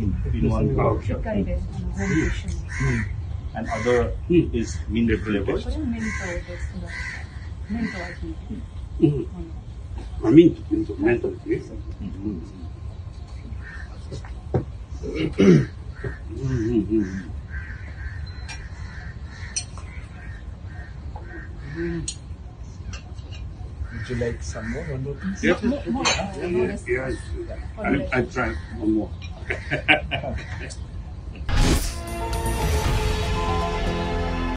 in hmm. And other is mineral flavor. Mm. I mean, into mental please. Mm-hmm. Would you like some more? Yes, yes, yes. I I'll try one more okay.